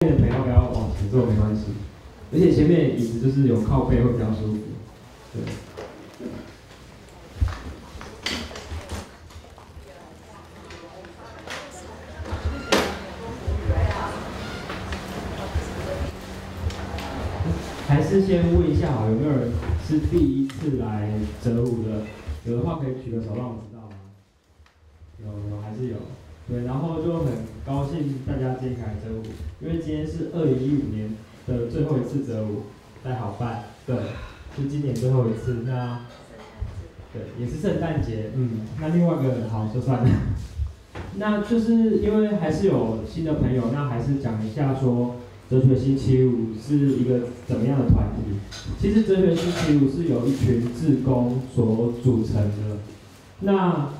面的朋友不要往前坐没关系，而且前面椅子就是有靠背会比较舒服。对。还是先问一下好，有没有人是第一次来折舞的？有的话可以举个手让我知道吗？有有还是有，对，然后就很高兴大家今天来折舞，因为今天是二零一五年的最后一次折舞，在好办，对，是今年最后一次，那对也是圣诞节，嗯，那另外一个好就算了，那就是因为还是有新的朋友，那还是讲一下说。哲学星期五是一个怎么样的团体？其实哲学星期五是由一群志工所组成的。那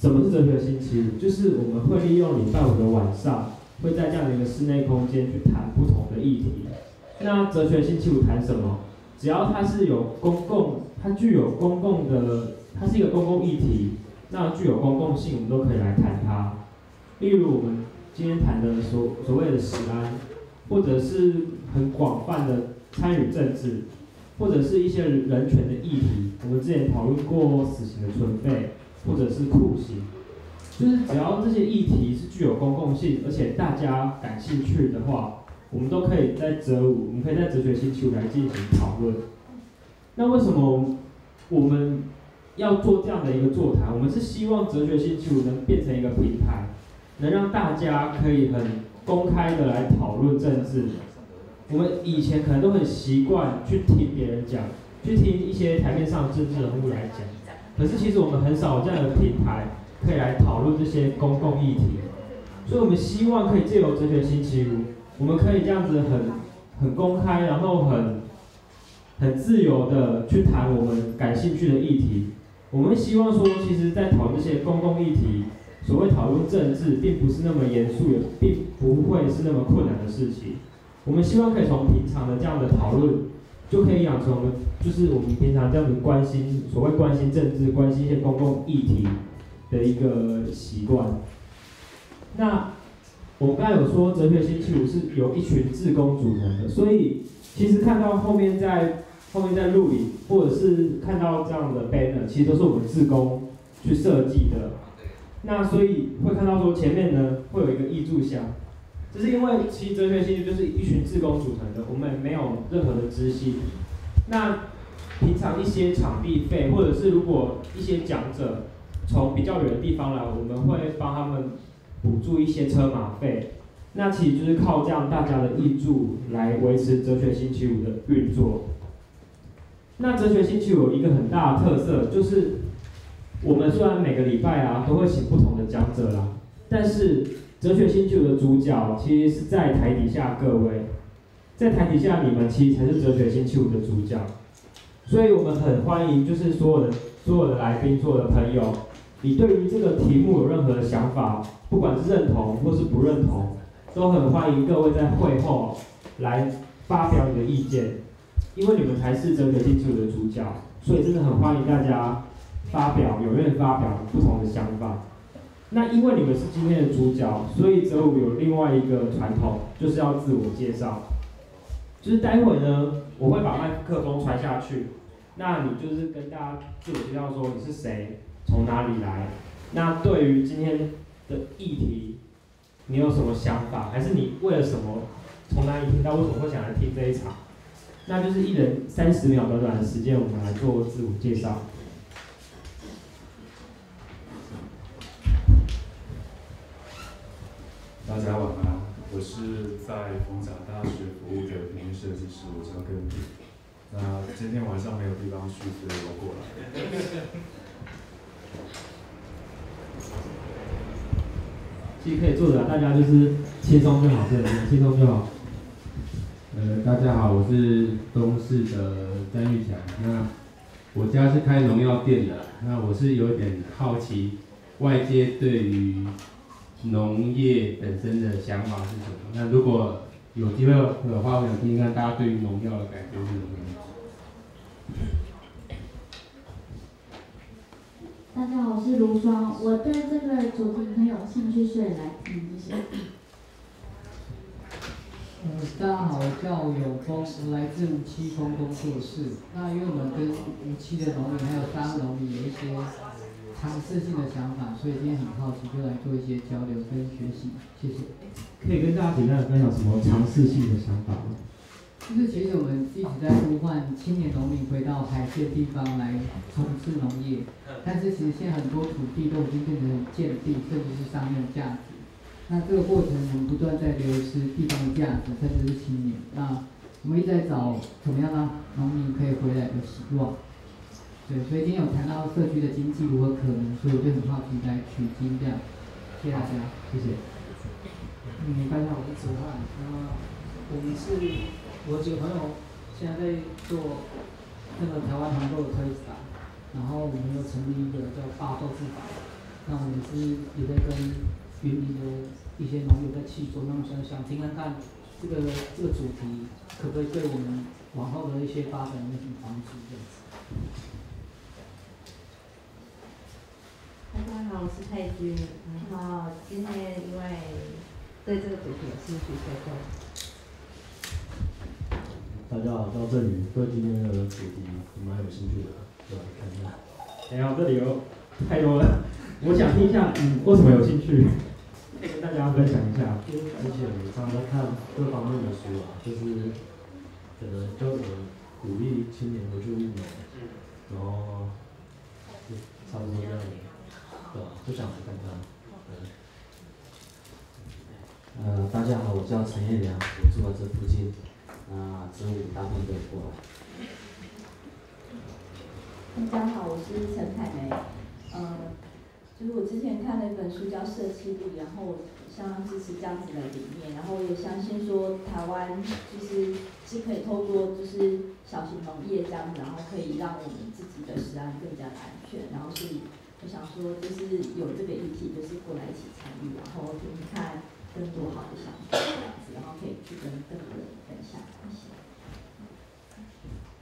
什么是哲学星期五？就是我们会利用礼拜五的晚上，会在这样的一个室内空间去谈不同的议题。那哲学星期五谈什么？只要它是有公共，它具有公共的，它是一个公共议题，那具有公共性，我们都可以来谈它。例如我们今天谈的所所谓的食安。或者是很广泛的参与政治，或者是一些人权的议题。我们之前讨论过死刑的存废，或者是酷刑，就是只要这些议题是具有公共性，而且大家感兴趣的话，我们都可以在哲五，我们可以在哲学星期五来进行讨论。那为什么我们要做这样的一个座谈？我们是希望哲学星期五能变成一个平台，能让大家可以很。公开的来讨论政治，我们以前可能都很习惯去听别人讲，去听一些台面上政治人物来讲。可是其实我们很少有这样的平台可以来讨论这些公共议题。所以我们希望可以借由哲学星期五，我们可以这样子很很公开，然后很很自由的去谈我们感兴趣的议题。我们希望说，其实在讨论这些公共议题。所谓讨论政治，并不是那么严肃，也并不会是那么困难的事情。我们希望可以从平常的这样的讨论，就可以养成我们，就是我们平常这样子关心，所谓关心政治、关心一些公共议题的一个习惯。那我刚才有说，哲学星期五是由一群志工组成的，所以其实看到后面在后面在录影，或者是看到这样的 banner，其实都是我们志工去设计的。那所以会看到说前面呢会有一个易注箱，这是因为其实哲学系就是一群志工组成的，我们没有任何的知识。那平常一些场地费，或者是如果一些讲者从比较远的地方来，我们会帮他们补助一些车马费。那其实就是靠这样大家的译注来维持哲学星期五的运作。那哲学星期五有一个很大的特色就是。我们虽然每个礼拜啊都会请不同的讲者啦，但是哲学星期五的主角其实是在台底下各位，在台底下你们其实才是哲学星期五的主角，所以我们很欢迎就是所有的所有的来宾，所有的朋友，你对于这个题目有任何的想法，不管是认同或是不认同，都很欢迎各位在会后来发表你的意见，因为你们才是哲学星期五的主角，所以真的很欢迎大家。发表有人发表不同的想法，那因为你们是今天的主角，所以泽武有另外一个传统，就是要自我介绍。就是待会呢，我会把麦克风传下去，那你就是跟大家自我介绍说你是谁，从哪里来。那对于今天的议题，你有什么想法？还是你为了什么从哪里听到？为什么会想来听这一场？那就是一人三十秒短短的时间，我们来做自我介绍。大家晚安，我是在丰甲大学服务的平面设计师，我叫根炳。那今天晚上没有地方去，所以我过来。其实可以坐着，大家就是轻松就好，对，轻松就好。呃，大家好，我是东市的张玉强。那我家是开农药店的，那我是有点好奇，外界对于。农业本身的想法是什么？那如果有机会的话，我想听听看大家对于农药的感觉是什么。大家好，我是卢双，我对这个主题很有兴趣，所以来听一下。嗯，大家好叫永丰，我来自无锡风工作室。那因为我们跟无锡的农民还有大农民有一些尝试性的想法，所以今天很好奇，就来做一些交流跟学习。谢谢。可以跟大家简单的分享什么尝试性的想法吗？就是其实我们一直在呼唤青年农民回到海线地方来从事农业，但是其实现在很多土地都已经变成建地，甚至是商用价值。那这个过程我们不断在流失地方的价值，甚至是青年。那我们一直在找怎么样让农民可以回来的希望。对，所以今天有谈到社区的经济如何可能，所以我就很好奇来取经这样。谢谢大家，谢谢。嗯，大家好，我是子汉。那我们是。我几个朋友现在在做那个台湾团购的推展，然后我们又成立一个叫霸豆制法，那我们是也在跟云林的一些农友在去做，那么想想听看看这个这个主题可不可以对我们往后的一些发展有什么帮助？这样子。大家好，我是佩君，然后今天因为对这个主题有兴趣，所以就。大家好，到这里对今天的主题蛮有兴趣的，就来看一下。哎呀，这里有太多了，我想听一下，你为什么有兴趣？可以跟大家分享一下。之前常常在看各方面的书啊，就是可能就有鼓励青年回去运动，然后就差不多这样，对吧？就想来看看。呃，大家好，我叫陈彦良，我住在这附近。啊，中午大部分都过来。大家好，我是陈凯梅。嗯，就是我之前看了一本书叫《社区力》，然后我相当支持这样子的理念，然后也相信说台湾就是是可以透过就是小型农业这样子，然后可以让我们自己的食安更加的安全。然后所以想说，就是有这个议题，就是过来一起参与，然后听看更多好的想法这样子，然后可以去跟更多人分享。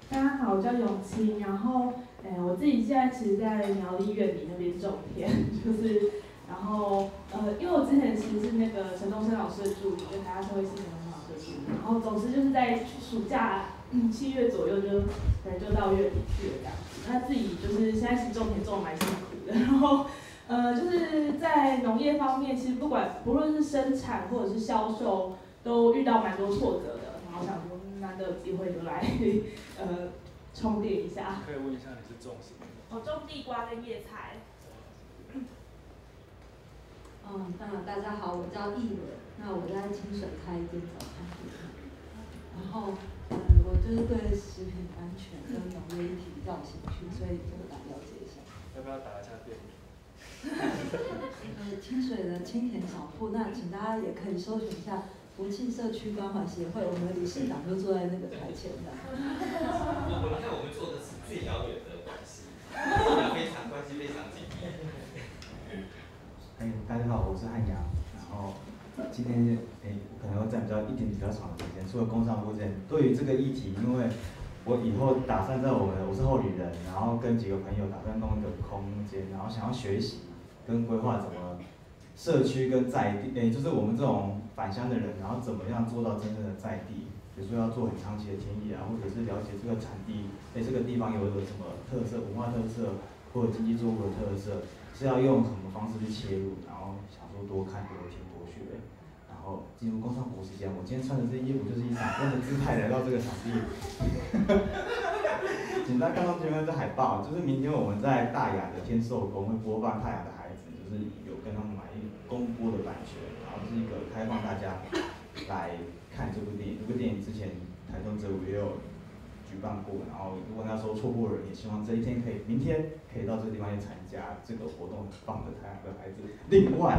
大家好，我叫永清，然后，哎，我自己现在其实，在苗栗院里那边种田，就是，然后，呃，因为我之前其实是那个陈东升老师的助理，就台大社会系陈东升老师的助理，然后总之就是在暑假嗯七月左右就，可能，就到月底去了这样子。那自己就是现在是种田种的蛮辛苦的，然后，呃，就是在农业方面，其实不管不论是生产或者是销售，都遇到蛮多挫折的，然后想说。难得有机会就来，呃，充电一下。可以问一下你是种什么？我种地瓜跟叶菜。嗯，那大家好，我叫易伦，那我在清水开一间早餐店。然后，嗯，我就是对食品安全跟农业议题比较有兴趣，所以就来了解不要打一下店名？呃，清水的清甜小铺，那请大家也可以搜寻一下。福庆社区关怀协会，我们的理事长就坐在那个台前的。我我看我们做的是最遥远的关系，非常关系非常紧密。哎，大家好，我是汉阳，然后今天哎，可能会占比较一点比较长的时间，除了工商部这对于这个议题，因为我以后打算在我们我是后里人，然后跟几个朋友打算弄一个空间，然后想要学习跟规划怎么。社区跟在地，诶，就是我们这种返乡的人，然后怎么样做到真正的在地？比如说要做很长期的田野啊，或者是了解这个产地，诶，这个地方有个什么特色、文化特色，或者经济作物的特色，是要用什么方式去切入？然后想说多看多听多学，后进入工商服时间。我今天穿的这衣服就是以打工的姿态来到这个场地。请大家看到前面这海报，就是明天我们在大雅的天寿宫会播放《太阳的孩子》，就是有跟他们买一。公播的版权，然后是一个开放大家来看这部电影。这部电影之前台中泽武也有举办过，然后如果那时候错过了，也希望这一天可以，明天可以到这个地方去参加这个活动，放的太阳的孩子。另外，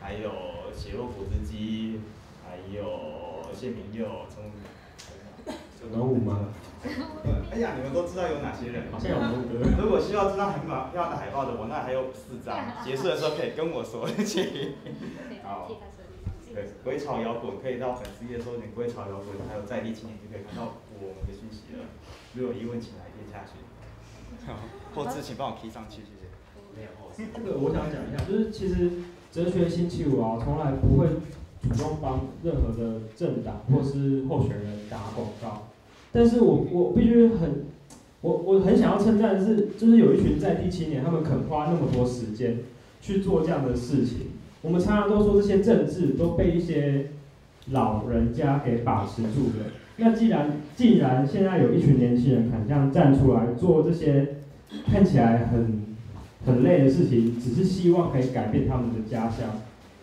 还有血肉果汁机，还还有谢明佑，从龙五吗？哎呀，你们都知道有哪些人？好像有龙哥。如果需要这张很漂亮的海报的，我那还有四张，结束的时候可以跟我说，请。好。对，鬼草摇滚可以到粉丝页搜寻鬼草摇滚，还有在地青年就可以看到我们的讯息了。如果有疑问，请来电下去。后置请帮我 key 上去，谢谢。没有后置。这个我想讲一下，就是其实哲学星期五啊，从来不会主动帮任何的政党或是候选人打广告。但是我我必须很，我我很想要称赞的是，就是有一群在地青年，他们肯花那么多时间去做这样的事情。我们常常都说这些政治都被一些老人家给把持住了。那既然既然现在有一群年轻人肯这样站出来做这些看起来很很累的事情，只是希望可以改变他们的家乡，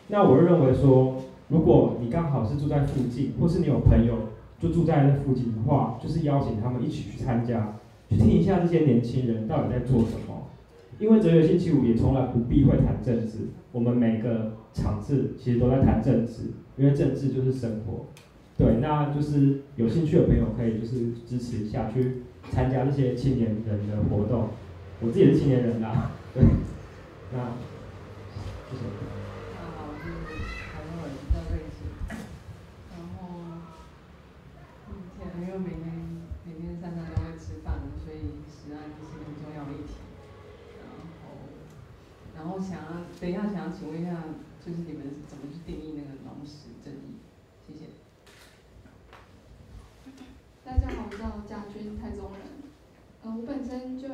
那我认为说，如果你刚好是住在附近，或是你有朋友就住在那附近的话，就是邀请他们一起去参加，去听一下这些年轻人到底在做什么。因为哲学星期五也从来不避讳谈政治，我们每个场次其实都在谈政治，因为政治就是生活。对，那就是有兴趣的朋友可以就是支持一下，去参加这些青年人的活动。我自己是青年人啦，对，那谢谢。大家好，我是台中人，叫瑞希。然后，目前，因为每天每天三餐都会吃饭，所以食安是很重要的议题。然后然后想要等一下，想要请问一下，就是你们怎么去定义那个农食正义？谢谢。大家好，我叫家军，台中人。呃，我本身就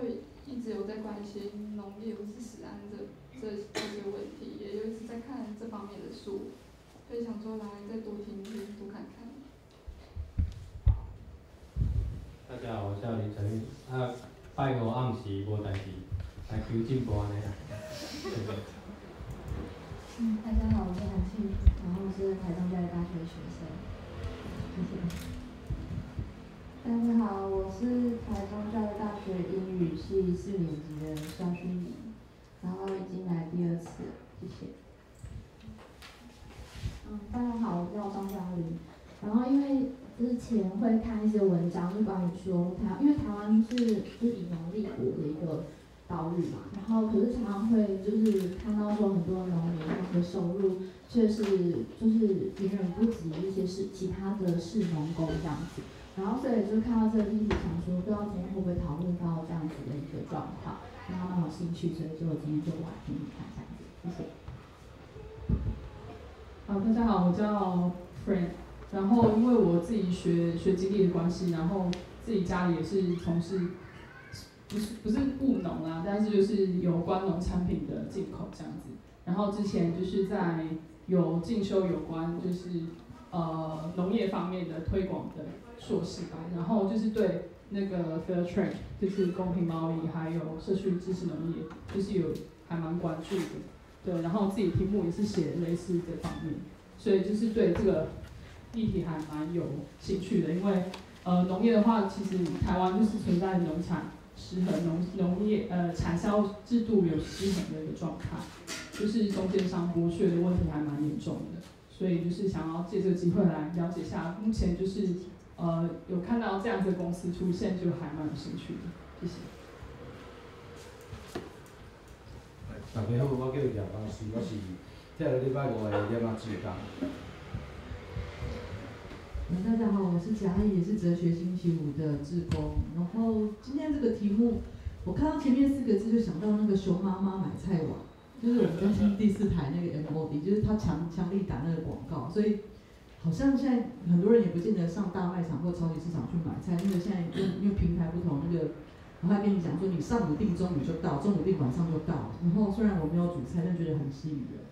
一直有在关心农业或是食安这这这些问题，也有一直在看这方面的书，所以想说来再多听听，多看看。大家好，我叫林晨宇。啊，拜五暗时无代志，来求进步安尼啦。嗯，大家好，我是韩庆，然后是台中教育大学的学生，谢谢。大家好，我是台中教育大学英语系四年级的肖勋怡，然后已经来第二次，谢谢。嗯，大家好，我叫张嘉玲，然后因为之前会看一些文章，就关于说台，因为台湾是是以农立国的一个。岛屿嘛，然后可是常常会就是看到说很多农民他们的收入却是就是远远不及一些是其他的市农工这样子，然后所以就看到这个议题，想说不知道今天会不会讨论到这样子的一个状况，然后蛮有兴趣，所以就今天就过来听你看这样子，谢谢。好，大家好，我叫 Frank，然后因为我自己学学经历的关系，然后自己家里也是从事。不是不是务农啊，但是就是有关农产品的进口这样子。然后之前就是在有进修有关就是呃农业方面的推广的硕士班，然后就是对那个 fair trade 就是公平贸易，还有社区支持农业，就是有还蛮关注的。对，然后自己题目也是写类似这方面，所以就是对这个议题还蛮有兴趣的。因为呃农业的话，其实台湾就是存在农产。失衡农农业呃产销制度有失衡的一个状态，就是中间商剥削的问题还蛮严重的，所以就是想要借这个机会来了解一下，目前就是呃有看到这样子的公司出现，就还蛮有兴趣的，谢谢。大家好，我叫叶老师，我是这个礼拜五的叶马志刚。嗯大家好，我是嘉义，也是哲学星期五的志工。然后今天这个题目，我看到前面四个字就想到那个熊妈妈买菜网，就是我们中心第四台那个 M O D，就是他强强力打那个广告，所以好像现在很多人也不见得上大卖场或超级市场去买菜，因为现在因因为平台不同，那个我还跟你讲说，你上午订中午就到，中午订晚上就到。然后虽然我没有煮菜，但觉得很吸引人。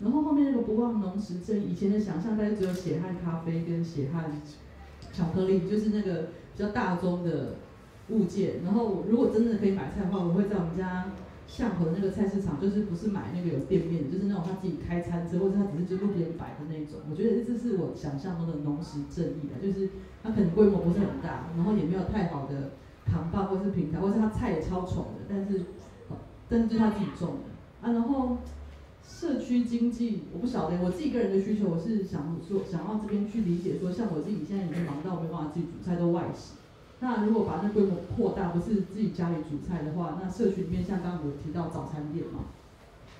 然后后面那个不忘农时正，以前的想象大概只有血汗咖啡跟血汗巧克力，就是那个比较大宗的物件。然后如果真的可以买菜的话，我会在我们家巷口的那个菜市场，就是不是买那个有店面的，就是那种他自己开餐车，或者他只是就路边摆的那种。我觉得这是我想象中的农时正义啊，就是它可能规模不是很大，然后也没有太好的扛棒或是平台，或是他菜也超丑的，但是但是就是他自己种的啊，然后。社区经济，我不晓得我自己个人的需求，我是想说想要这边去理解说，像我自己现在已经忙到没办法自己煮菜都外食。那如果把那规模扩大，不是自己家里煮菜的话，那社区里面像刚刚有提到早餐店嘛，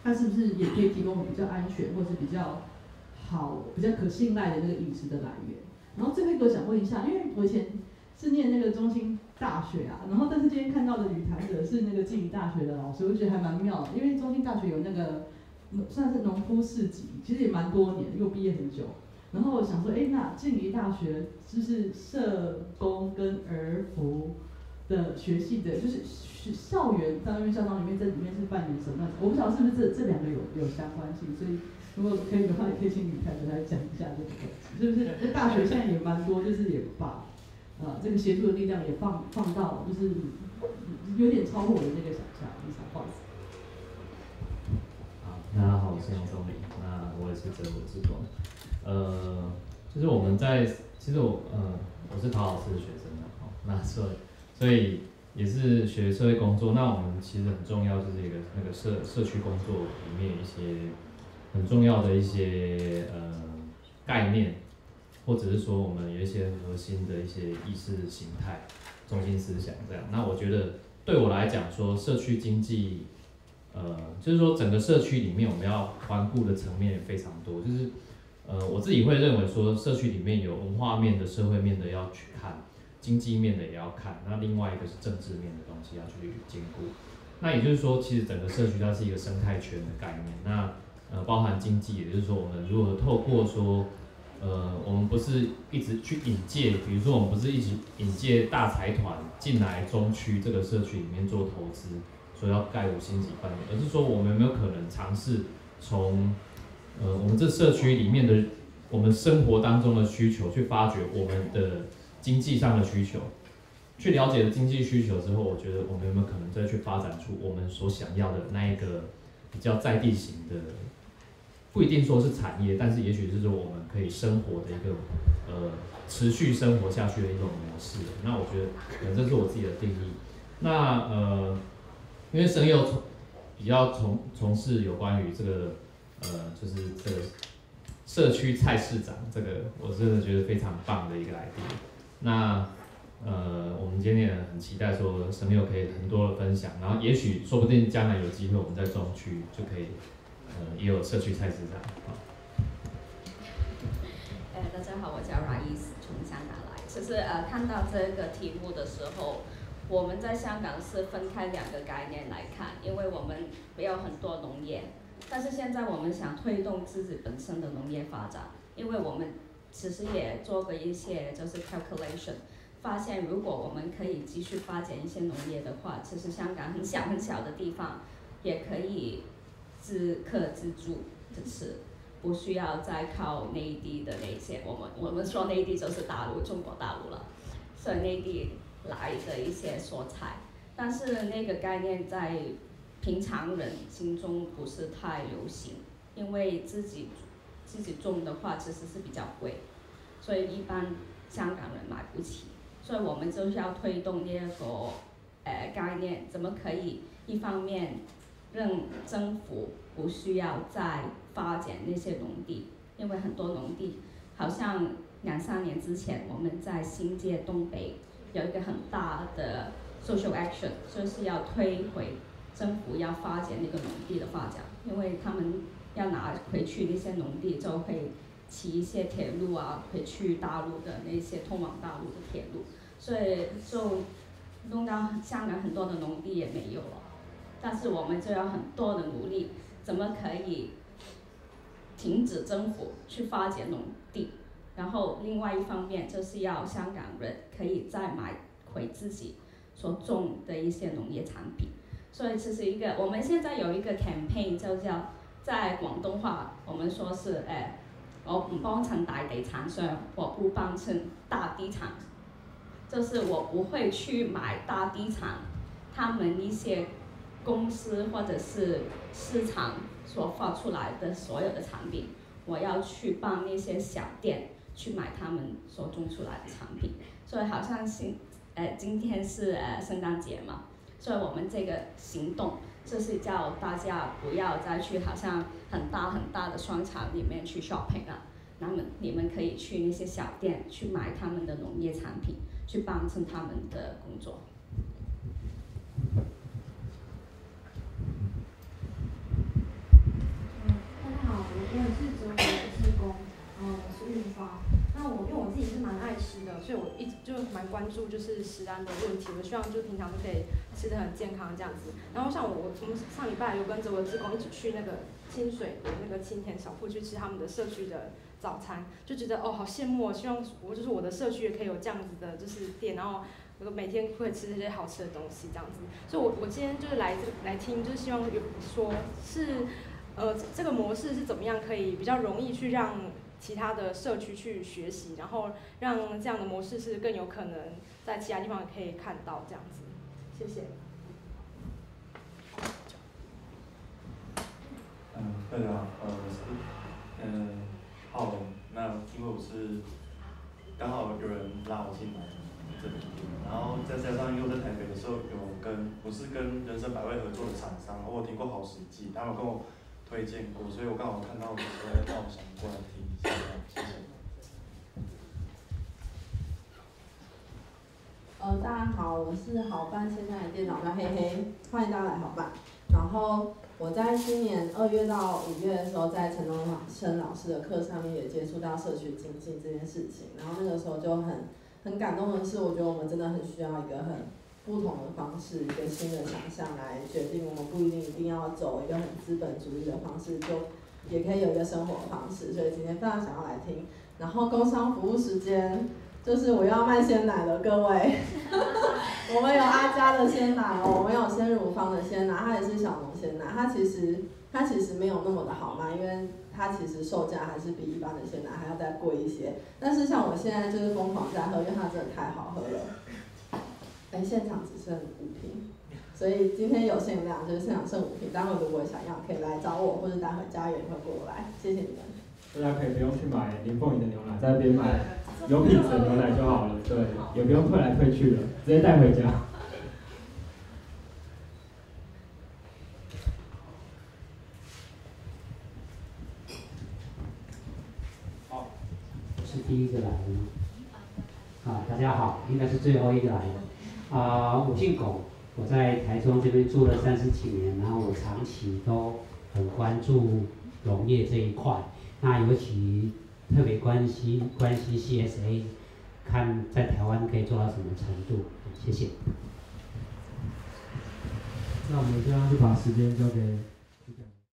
它是不是也可以提供比较安全或是比较好、比较可信赖的那个饮食的来源？然后最后一个想问一下，因为我以前是念那个中兴大学啊，然后但是今天看到的女谈者是那个静宜大学的老师，我觉得还蛮妙的，因为中兴大学有那个算是农夫市集，其实也蛮多年，又毕业很久。然后我想说，哎，那静宜大学就是社工跟儿福的学系的，就是校园当院校长里面，在里面是扮演什么？我不晓得是不是这这两个有有相关性，所以如果可以的话，也可以请女台的来讲一下这个，是不是？大学现在也蛮多，就是也把呃这个协助的力量也放放到，就是有点超乎我的那个想象，不好意思。大家好，我是杨宗理，那我也是泽武之光。呃，就是我们在，其实我，呃，我是陶老师的学生嘛，哦，那所以，所以也是学社会工作。那我们其实很重要，就是一个那个社社区工作里面一些很重要的一些呃概念，或者是说我们有一些核心的一些意识形态、中心思想这样。那我觉得对我来讲，说社区经济，呃，就是说整个社区里面我们要环顾的层面也非常多，就是。呃，我自己会认为说，社区里面有文化面的、社会面的要去看，经济面的也要看，那另外一个是政治面的东西要去兼顾。那也就是说，其实整个社区它是一个生态圈的概念。那呃，包含经济，也就是说，我们如何透过说，呃，我们不是一直去引介，比如说我们不是一直引介大财团进来中区这个社区里面做投资，说要盖五星级饭店，而是说我们有没有可能尝试从呃，我们这社区里面的，我们生活当中的需求，去发掘我们的经济上的需求，去了解了经济需求之后，我觉得我们有没有可能再去发展出我们所想要的那一个比较在地型的，不一定说是产业，但是也许是说我们可以生活的一个呃持续生活下去的一种模式。那我觉得，可能这是我自己的定义。那呃，因为神佑从比较从从事有关于这个。呃，就是这个社区菜市长，这个我真的觉得非常棒的一个来电。那呃，我们今天也很期待说神六可以很多的分享，然后也许说不定将来有机会我们在中区就可以，呃，也有社区菜市场。呃，大家好，我叫 Rais，从香港来。其实呃，看到这个题目的时候，我们在香港是分开两个概念来看，因为我们没有很多农业。但是现在我们想推动自己本身的农业发展，因为我们其实也做过一些就是 calculation，发现如果我们可以继续发展一些农业的话，其实香港很小很小的地方也可以自客自助，就是不需要再靠内地的那些，我们我们说内地就是大陆中国大陆了，所以内地来的一些蔬菜，但是那个概念在。平常人心中不是太流行，因为自己自己种的话其实是比较贵，所以一般香港人买不起，所以我们就是要推动那个呃概念，怎么可以一方面让政府不需要再发展那些农地，因为很多农地好像两三年之前我们在新界东北有一个很大的 social action，就是要推回。政府要发展那个农地的发展，因为他们要拿回去那些农地，就会起一些铁路啊，回去大陆的那些通往大陆的铁路，所以就弄到香港很多的农地也没有了。但是我们就要很多的努力，怎么可以停止政府去发展农地？然后另外一方面就是要香港人可以再买回自己所种的一些农业产品。所以这是一个，我们现在有一个 campaign，就叫在广东话，我们说是，诶，我不帮衬大地产商，我不帮衬大地产，就是我不会去买大地产，他们一些公司或者是市场所发出来的所有的产品，我要去帮那些小店去买他们所种出来的产品。所以好像是，呃，今天是呃圣诞节嘛。所以我们这个行动就是叫大家不要再去好像很大很大的商场里面去 shopping 了。那么你们可以去那些小店去买他们的农业产品，去帮衬他们的工作。嗯，大家好，我是周，是玉芳。那我因为我自己是蛮爱吃的，所以我一直就蛮关注就是食安的问题。我希望就平常都可以吃的很健康这样子。然后像我，我从上礼拜有跟着我的志工一起去那个清水的那个青田小铺去吃他们的社区的早餐，就觉得哦好羡慕哦，希望我就是我的社区也可以有这样子的就是店，然后我每天会吃这些好吃的东西这样子。所以我我今天就是来来听，就是希望有说是呃这个模式是怎么样可以比较容易去让。其他的社区去学习，然后让这样的模式是更有可能在其他地方可以看到这样子。谢谢。嗯，大家好，呃，我是嗯浩龙。那因为我是刚好有人拉我进来这里，然后再加上因为我在台北的时候有跟我是跟人生百味合作的厂商，我听过好时机，他们跟我推荐过，所以我刚好看到的时候，那我想过来听。呃，大家好，我是好办现在的店长叫嘿嘿，欢迎大家来好办。然后我在今年二月到五月的时候，在陈东生老师的课上面也接触到社区经济这件事情，然后那个时候就很很感动的是，我觉得我们真的很需要一个很不同的方式，一个新的想象来决定，我们不一定一定要走一个很资本主义的方式就。也可以有一个生活方式，所以今天非常想要来听。然后工商服务时间，就是我要卖鲜奶了，各位。我们有阿佳的鲜奶哦，我们有鲜乳坊的鲜奶，它也是小农鲜奶，它其实它其实没有那么的好卖，因为它其实售价还是比一般的鲜奶还要再贵一些。但是像我现在就是疯狂在喝，因为它真的太好喝了。哎，现场只剩五瓶。所以今天有限量，就是现场剩五瓶。待会如果想要，可以来找我，或者待会家园会过来。谢谢你们。大家可以不用去买林凤营的牛奶，在那边买有品质的牛奶就好了。对，也不用退来退去的，直接带回家。好，我是第一个来的。啊，大家好，应该是最后一个来的。啊，我姓龚。我在台中这边住了三十几年，然后我长期都很关注农业这一块，那尤其特别关心关心 CSA，看在台湾可以做到什么程度。谢谢。那我们现在就把时间交给。